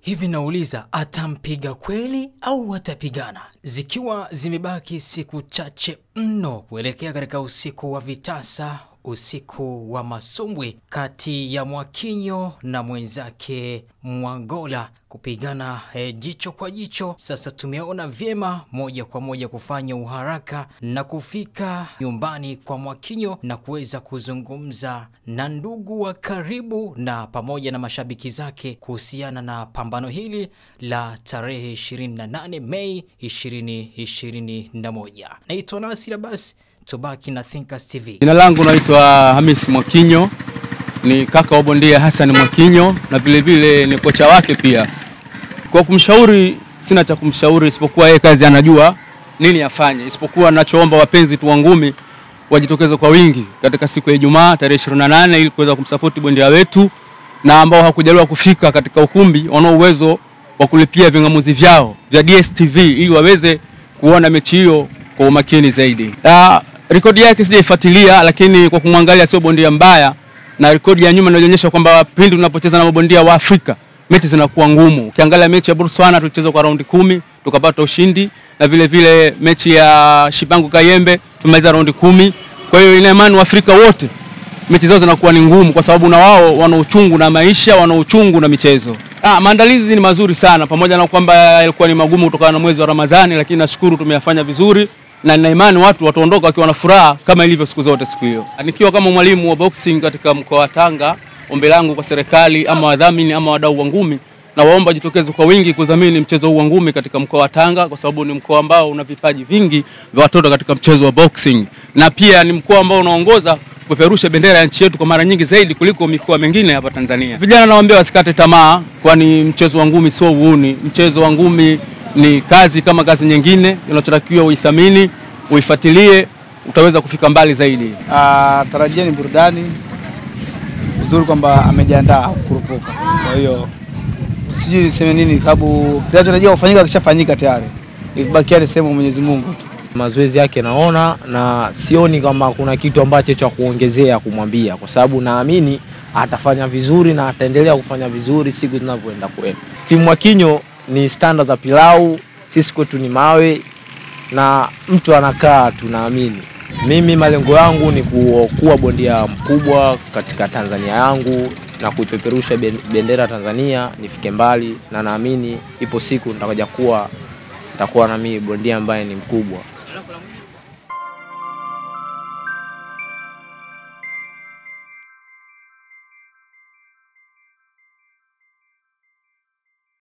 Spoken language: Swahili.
Hivi nauliza, atampiga kweli au watapigana? Zikiwa zimebaki siku chache mno kuelekea katika usiku wa vitasa, usiku wa masumbwi kati ya Mwakinyo na mwenzake Mwangola kupigana e, jicho kwa jicho. Sasa tumeona vyema moja kwa moja kufanya uharaka na kufika nyumbani kwa Mwakinyo na kuweza kuzungumza na ndugu wa karibu na pamoja na mashabiki zake kuhusiana na pambano hili la tarehe 28 Mei 2021. Naitwa Nasira, basi tubaki na Thinkers TV. Jina langu naitwa Hamis Mwakinyo, ni kaka wa bondia Hassan Mwakinyo na vile vile ni kocha wake pia. Kwa kumshauri, sina cha kumshauri isipokuwa yeye kazi anajua nini afanye, isipokuwa nachoomba wapenzi tu wangumi wajitokeze kwa wingi katika siku ya Ijumaa tarehe 28 ili kuweza kumsapoti bondia wetu, na ambao hakujaliwa kufika katika ukumbi wanao uwezo wa kulipia vingamuzi vyao vya DSTV ili waweze kuona mechi hiyo kwa umakini zaidi. Uh, rekodi yake sijaifuatilia, lakini kwa kumwangalia sio bondia mbaya, na rekodi ya nyuma inaonyesha kwamba pindi tunapocheza na mabondia wa Afrika mechi zinakuwa ngumu. Ukiangalia mechi ya Botswana tulicheza kwa raundi kumi tukapata ushindi, na vile vile mechi ya Shibangu Kayembe tumaliza raundi kumi. Kwa hiyo ina imani Waafrika wote mechi zao zinakuwa ni ngumu, kwa sababu na wao wana uchungu na maisha, wana uchungu na michezo. Ah, maandalizi ni mazuri sana, pamoja na kwamba yalikuwa ni magumu kutokana na mwezi wa Ramadhani, lakini nashukuru tumeyafanya vizuri na nina imani watu wataondoka wakiwa na furaha kama ilivyo siku zote siku hiyo. Nikiwa kama mwalimu wa boxing katika mkoa wa Tanga, ombi langu kwa serikali ama wadhamini ama wadau wa ngumi, na waomba jitokeze kwa wingi kudhamini mchezo huu wa ngumi katika mkoa wa Tanga, kwa sababu ni mkoa ambao una vipaji vingi vya watoto katika mchezo wa boxing, na pia ni mkoa ambao unaongoza kupeperusha bendera ya nchi yetu kwa mara nyingi zaidi kuliko mikoa mingine hapa Tanzania. Vijana nawaambia wasikate tamaa, kwani mchezo wa ngumi sio uuni. Mchezo wa ngumi ni kazi kama kazi nyingine, unachotakiwa uithamini, uifuatilie, utaweza kufika mbali zaidi. Ah, tarajia ni burudani nzuri, kwamba amejiandaa kurupuka. Kwa hiyo sijui niseme nini, sababu kinachotarajiwa kufanyika kishafanyika tayari, ibakia ni sehemu Mwenyezi Mungu tu. Mazoezi yake naona na sioni kama kuna kitu ambacho cha kuongezea kumwambia, kwa sababu naamini atafanya vizuri na ataendelea kufanya vizuri siku zinavyoenda kwenda. Timu Mwakinyo ni standa za pilau, sisi kwetu ni mawe na mtu anakaa, tunaamini. Mimi malengo yangu ni ku- kuwa bondia mkubwa katika Tanzania yangu na kuipeperusha bendera Tanzania nifike mbali, na naamini ipo siku nitakuja kuwa nitakuwa na mimi bondia ambaye ni mkubwa. por.